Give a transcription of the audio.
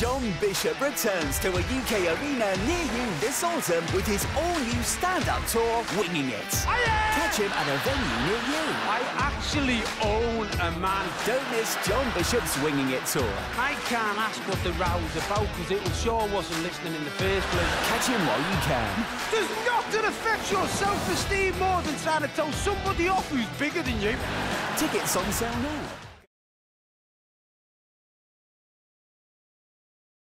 John Bishop returns to a UK arena near you this autumn with his all-new stand-up tour, Winging It. Catch him at a venue near you. I actually own a man. Don't miss John Bishop's Winging It tour. I can't ask what the row's about because it sure wasn't listening in the first place. Catch him while you can. There's nothing affects your self-esteem more than trying to tell somebody off who's bigger than you. Tickets on sale now.